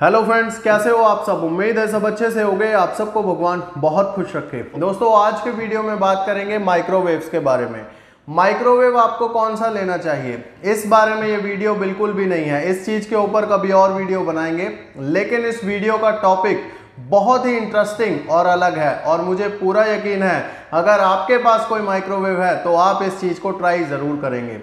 Hello friends कैसे हो आप सब? उम्मीद है सब अच्छे से हो गए आप सबको भगवान बहुत खुश रखे। दोस्तों, आज के वीडियो में बात करेंगे माइक्रोवेव्स के बारे में। माइक्रोवेव आपको कौन सा लेना चाहिए? इस बारे में ये वीडियो बिल्कुल भी नहीं है। इस चीज़ के ऊपर कभी और वीडियो बनाएँगे। लेकिन इस वीडियो का टॉपिक बहुत ही इंटरेस्टिंग और अलग है और मुझे पूरा यकीन है, अगर आपके पास कोई माइक्रोवेव है तो आप इस चीज़ को ट्राई ज़रूर करेंगे।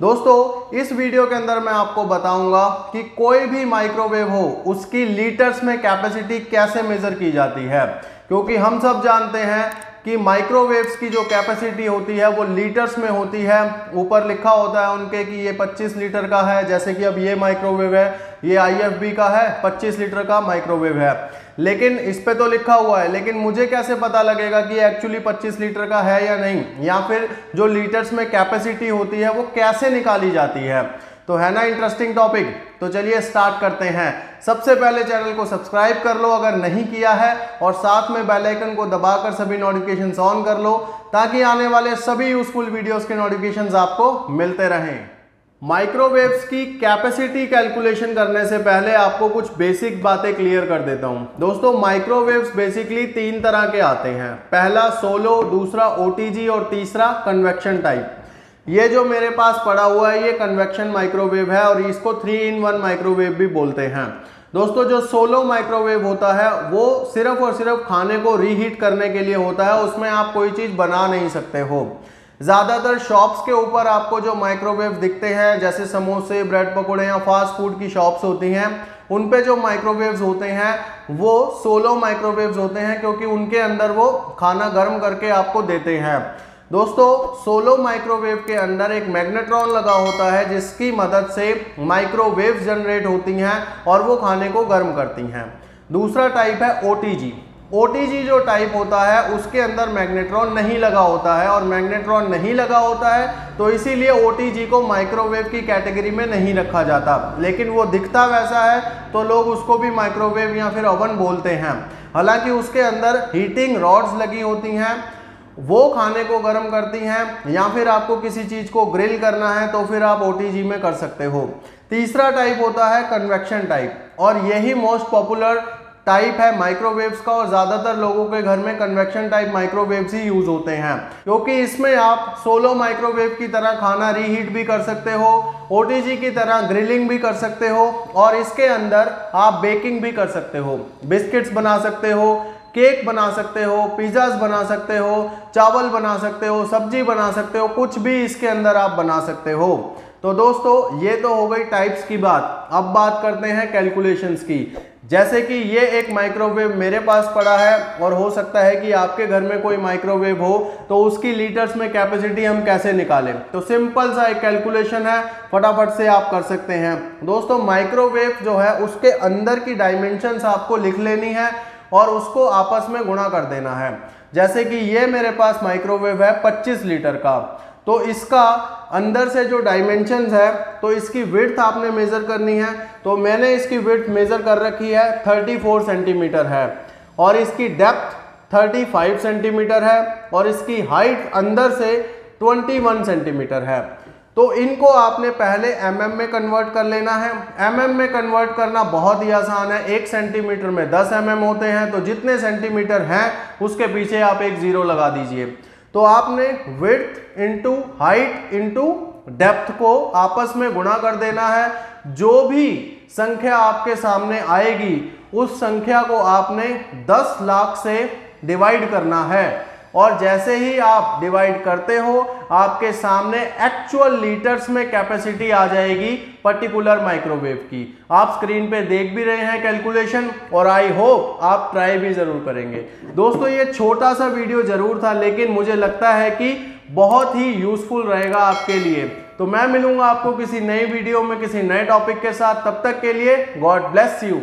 दोस्तों, इस वीडियो के अंदर मैं आपको बताऊँगा कि कोई भी माइक्रोवेव हो, उसकी लीटर्स में कैपेसिटी कैसे मेजर की जाती है। क्योंकि हम सब जानते हैं कि माइक्रोवेव्स की जो कैपेसिटी होती है, वो लीटर्स में होती है। ऊपर लिखा होता है उनके कि ये 25 लीटर का है। जैसे कि अब ये माइक्रोवेव है, ये आईएफबी का है 25 लीटर का माइक्रोवेव है। लेकिन इस पे तो लिखा हुआ है। लेकिन मुझे कैसे पता लगेगा कि एक्चुअली 25 लीटर का है या नहीं? या फिर जो लीटर्स में कैपेसिटी होती है, वो कैसे निकाली जाती है? तो है ना इंटरेस्टिंग टॉपिक तो चलिए स्टार्ट करते हैं। सबसे पहले चैनल को सब्सक्राइब कर लो अगर नहीं किया है और साथ में बेल आइकन को दबाकर सभी नोटिफिकेशन ऑन कर लो ताकि आने वाले सभी यूजफुल वीडियोस के नोटिफिकेशंस आपको मिलते रहें। माइक्रोवेव्स की कैपेसिटी कैलकुलेशन करने से पहले आपको कुछ बेसिक बातें क्लियर कर देता हूँ। दोस्तों माइक्रोवेव्स बेसिकली तीन तरह के आते हैं। पहला सोलो दूसरा ओटीजी और तीसरा कन्वेक्शन टाइप ये जो मेरे पास पड़ा हुआ है, ये कन्वेक्शन माइक्रोवेव है और इसको थ्री इन वन माइक्रोवेव भी बोलते हैं। दोस्तों, जो सोलो माइक्रोवेव होता है, वो सिर्फ़ और सिर्फ़ खाने को रीहीट करने के लिए होता है, उसमें आप कोई चीज़ बना नहीं सकते हो। ज़्यादातर शॉप्स के ऊपर आपको जो माइक्रोवेव दिखते हैं, जैसे समोसे ब्रेड पकौड़े या फास्ट फ़ूड की शॉप्स होती हैं, उन पे जो माइक्रोवेव्स होते हैं, वो सोलो माइक्रोवेव्स होते हैं, क्योंकि उनके अंदर वो खाना गर्म करके आपको देते हैं। दोस्तों, सोलो माइक्रोवेव के अंदर एक मैग्नेट्रॉन लगा होता है, जिसकी मदद से माइक्रोवेव जनरेट होती हैं और वो खाने को गर्म करती हैं। दूसरा टाइप है ओटीजी ओटीजी जो टाइप होता है, उसके अंदर मैग्नेट्रॉन नहीं लगा होता है और मैग्नेट्रॉन नहीं लगा होता है तो इसीलिए ओटीजी को माइक्रोवेव की कैटेगरी में नहीं रखा जाता। लेकिन वो दिखता वैसा है तो लोग उसको भी माइक्रोवेव या फिर ओवन बोलते हैं। हालाँकि उसके अंदर हीटिंग रॉड्स लगी होती हैं वो खाने को गर्म करती हैं या फिर आपको किसी चीज़ को ग्रिल करना है तो फिर आप ओटीजी में कर सकते हो। तीसरा टाइप होता है कन्वेक्शन टाइप और यही मोस्ट पॉपुलर टाइप है माइक्रोवेव्स का और ज़्यादातर लोगों के घर में कन्वेक्शन टाइप माइक्रोवेव्स ही यूज़ होते हैं। क्योंकि इसमें आप सोलो माइक्रोवेव की तरह खाना रीहीट भी कर सकते हो ओटीजी की तरह ग्रिलिंग भी कर सकते हो और इसके अंदर आप बेकिंग भी कर सकते हो। बिस्किट्स बना सकते हो केक बना सकते हो पिज़्ज़ाज बना सकते हो, चावल बना सकते हो, सब्ज़ी बना सकते हो, कुछ भी इसके अंदर आप बना सकते हो। तो दोस्तों, ये तो हो गई टाइप्स की बात। अब बात करते हैं कैलकुलेशंस की। जैसे कि ये एक माइक्रोवेव मेरे पास पड़ा है और हो सकता है कि आपके घर में कोई माइक्रोवेव हो तो उसकी लीटर्स में कैपेसिटी हम कैसे निकालें? तो सिंपल सा एक कैलकुलेशन है, फटाफट से आप कर सकते हैं। दोस्तों माइक्रोवेव जो है, उसके अंदर की डायमेंशंस आपको लिख लेनी है। और उसको आपस में गुणा कर देना है। जैसे कि ये मेरे पास माइक्रोवेव है 25 लीटर का। तो इसका अंदर से जो डायमेंशंस है तो इसकी विड्थ आपने मेज़र करनी है। तो मैंने इसकी विड्थ मेज़र कर रखी है 34 सेंटीमीटर है। और इसकी डेप्थ 35 सेंटीमीटर है। और इसकी हाइट अंदर से 21 सेंटीमीटर है। तो इनको आपने पहले एम mm में कन्वर्ट कर लेना है। एम mm में कन्वर्ट करना बहुत ही आसान है। एक सेंटीमीटर में 10 एम mm होते हैं तो जितने सेंटीमीटर हैं, उसके पीछे आप एक ज़ीरो लगा दीजिए। तो आपने width into height into depth को आपस में गुणा कर देना है। जो भी संख्या आपके सामने आएगी, उस संख्या को आपने 10 लाख से डिवाइड करना है। और जैसे ही आप डिवाइड करते हो, आपके सामने एक्चुअल लीटर्स में कैपेसिटी आ जाएगी पर्टिकुलर माइक्रोवेव की। आप स्क्रीन पे देख भी रहे हैं कैलकुलेशन और आई होप आप ट्राई भी ज़रूर करेंगे। दोस्तों, ये छोटा सा वीडियो ज़रूर था, लेकिन मुझे लगता है कि बहुत ही यूजफुल रहेगा आपके लिए। तो मैं मिलूँगा आपको किसी नई वीडियो में किसी नए टॉपिक के साथ। तब तक के लिए गॉड ब्लेस यू